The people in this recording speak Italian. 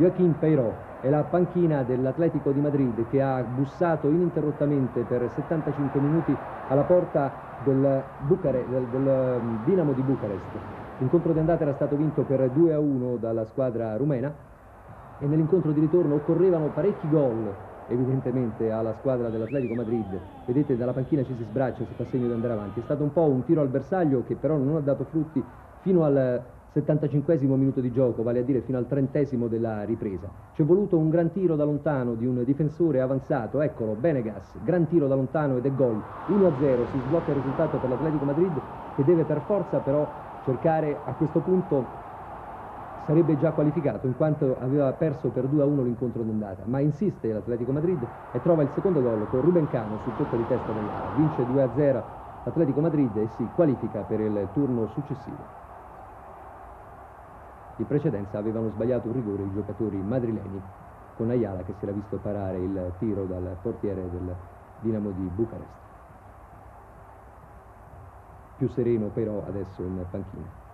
Joaquín Peiró è la panchina dell'Atletico di Madrid che ha bussato ininterrottamente per 75 minuti alla porta del, Bucare, del, del um, Dinamo di Bucarest. L'incontro di andata era stato vinto per 2 a 1 dalla squadra rumena e nell'incontro di ritorno occorrevano parecchi gol evidentemente alla squadra dell'Atletico Madrid. Vedete dalla panchina ci si sbraccia, si fa segno di andare avanti. È stato un po' un tiro al bersaglio che però non ha dato frutti fino al 75 minuto di gioco, vale a dire fino al trentesimo della ripresa. Ci è voluto un gran tiro da lontano di un difensore avanzato, eccolo, Benegas, gran tiro da lontano ed è gol. 1-0, si sblocca il risultato per l'Atletico Madrid che deve per forza però cercare a questo punto sarebbe già qualificato in quanto aveva perso per 2-1 l'incontro d'andata, ma insiste l'Atletico Madrid e trova il secondo gol con Ruben Cano sul tocco di testa dell'Ara. Vince 2-0 l'Atletico Madrid e si qualifica per il turno successivo. In precedenza avevano sbagliato un rigore i giocatori madrileni con Ayala che si era visto parare il tiro dal portiere del Dinamo di Bucarest. Più sereno però adesso in panchina.